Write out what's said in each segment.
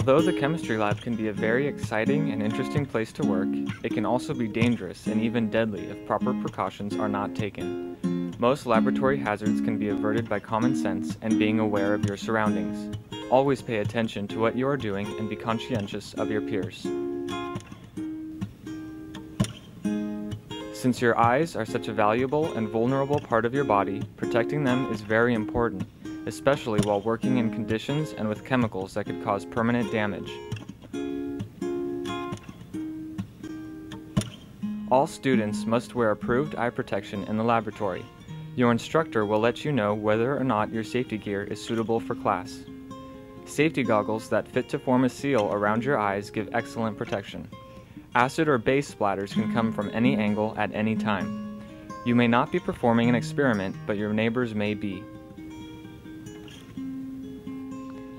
Although the chemistry lab can be a very exciting and interesting place to work, it can also be dangerous and even deadly if proper precautions are not taken. Most laboratory hazards can be averted by common sense and being aware of your surroundings. Always pay attention to what you are doing and be conscientious of your peers. Since your eyes are such a valuable and vulnerable part of your body, protecting them is very important, especially while working in conditions and with chemicals that could cause permanent damage. All students must wear approved eye protection in the laboratory. Your instructor will let you know whether or not your safety gear is suitable for class. Safety goggles that fit to form a seal around your eyes give excellent protection. Acid or base splatters can come from any angle at any time. You may not be performing an experiment, but your neighbors may be.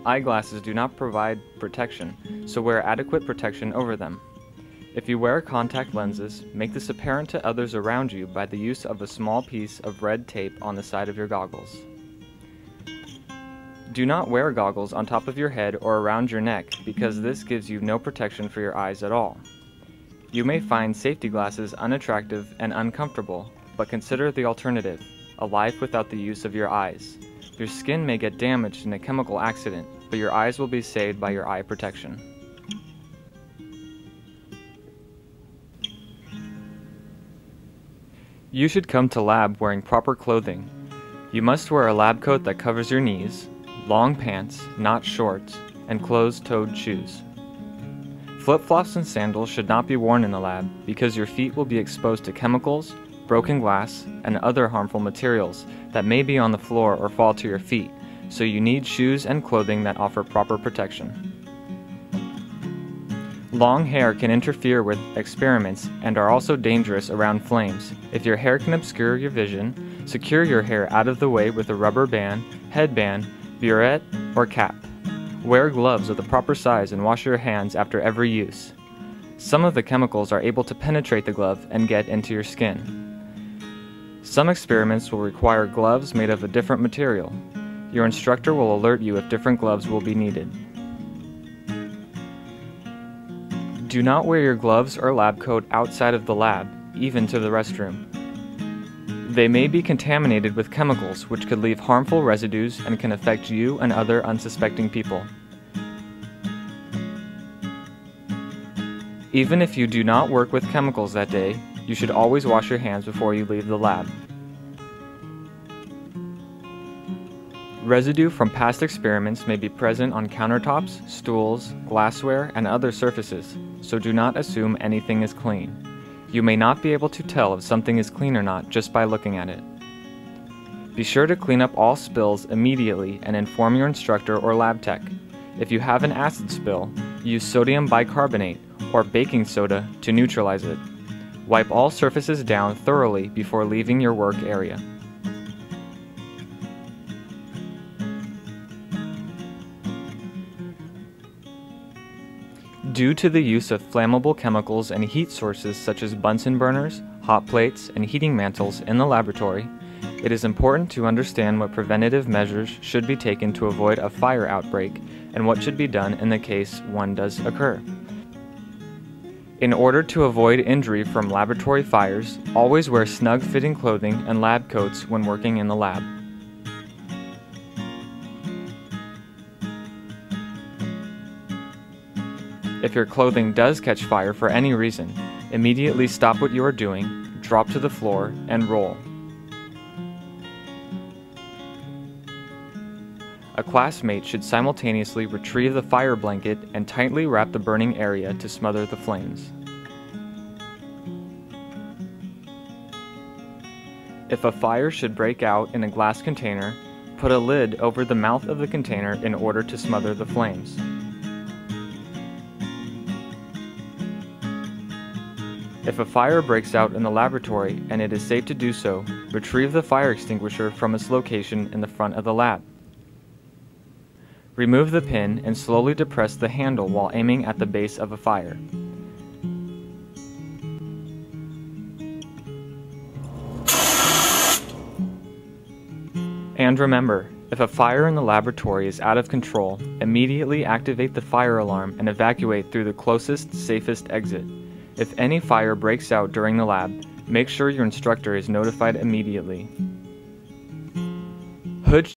Eyeglasses do not provide protection, so wear adequate protection over them. If you wear contact lenses, make this apparent to others around you by the use of a small piece of red tape on the side of your goggles. Do not wear goggles on top of your head or around your neck because this gives you no protection for your eyes at all. You may find safety glasses unattractive and uncomfortable, but consider the alternative, a life without the use of your eyes. Your skin may get damaged in a chemical accident, but your eyes will be saved by your eye protection. You should come to lab wearing proper clothing. You must wear a lab coat that covers your knees, long pants, not shorts, and closed-toed shoes. Flip-flops and sandals should not be worn in the lab because your feet will be exposed to chemicals, broken glass, and other harmful materials that may be on the floor or fall to your feet, so you need shoes and clothing that offer proper protection. Long hair can interfere with experiments and are also dangerous around flames. If your hair can obscure your vision, secure your hair out of the way with a rubber band, headband, barrette, or cap. Wear gloves of the proper size and wash your hands after every use. Some of the chemicals are able to penetrate the glove and get into your skin. Some experiments will require gloves made of a different material. Your instructor will alert you if different gloves will be needed. Do not wear your gloves or lab coat outside of the lab, even to the restroom. They may be contaminated with chemicals which could leave harmful residues and can affect you and other unsuspecting people. Even if you do not work with chemicals that day, you should always wash your hands before you leave the lab. Residue from past experiments may be present on countertops, stools, glassware, and other surfaces, so do not assume anything is clean. You may not be able to tell if something is clean or not just by looking at it. Be sure to clean up all spills immediately and inform your instructor or lab tech. If you have an acid spill, use sodium bicarbonate or baking soda to neutralize it. Wipe all surfaces down thoroughly before leaving your work area. Due to the use of flammable chemicals and heat sources such as Bunsen burners, hot plates, and heating mantles in the laboratory, it is important to understand what preventative measures should be taken to avoid a fire outbreak and what should be done in the case one does occur. In order to avoid injury from laboratory fires, always wear snug-fitting clothing and lab coats when working in the lab. If your clothing does catch fire for any reason, immediately stop what you are doing, drop to the floor, and roll. A classmate should simultaneously retrieve the fire blanket and tightly wrap the burning area to smother the flames. If a fire should break out in a glass container, put a lid over the mouth of the container in order to smother the flames. If a fire breaks out in the laboratory and it is safe to do so, retrieve the fire extinguisher from its location in the front of the lab. Remove the pin and slowly depress the handle while aiming at the base of a fire. And remember, If a fire in the laboratory is out of control, immediately activate the fire alarm and evacuate through the closest, safest exit. If any fire breaks out during the lab, make sure your instructor is notified immediately. Hood